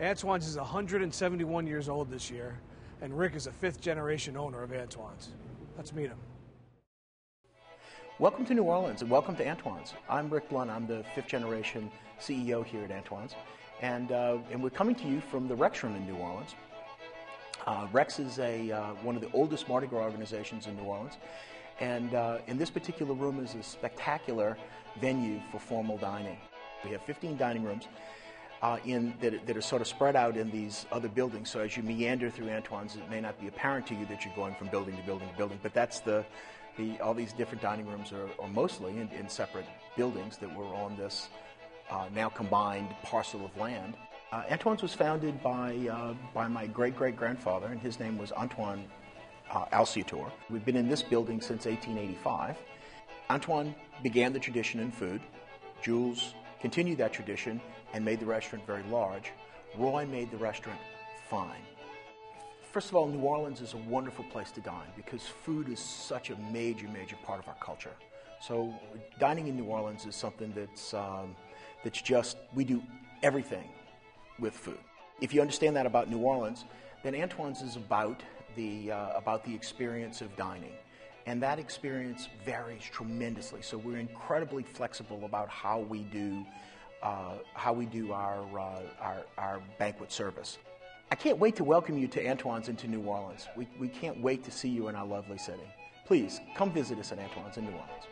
Antoine's is 171 years old this year, and Rick is a fifth generation owner of Antoine's. Let's meet him. Welcome to New Orleans and welcome to Antoine's. I'm Rick Blount. I'm the fifth generation CEO here at Antoine's. And, uh, and we're coming to you from the Rex Room in New Orleans. Uh, Rex is a, uh, one of the oldest Mardi Gras organizations in New Orleans. And uh, in this particular room is a spectacular venue for formal dining. We have 15 dining rooms uh, in, that, that, are sort of spread out in these other buildings. So as you meander through Antoine's, it may not be apparent to you that you're going from building to building to building, but that's the, the all these different dining rooms are, are mostly in, in, separate buildings that were on this uh, now combined parcel of land. Uh, Antoine's was founded by, uh, by my great great grandfather, and his name was Antoine uh, Alciatore. We've been in this building since 1885. Antoine began the tradition in food. Jules continued that tradition and made the restaurant very large. Roy made the restaurant fine. First of all, New Orleans is a wonderful place to dine because food is such a major, major part of our culture. So dining in New Orleans is something that's, um, that's just, we do everything with food. If you understand that about New Orleans, then Antoine's is about the, uh, about the experience of dining. And that experience varies tremendously. So we're incredibly flexible about how we do, uh, how we do our, uh, our, our banquet service. I can't wait to welcome you to Antoine's into New Orleans. We, we can't wait to see you in our lovely city. Please come visit us at Antoine's in New Orleans.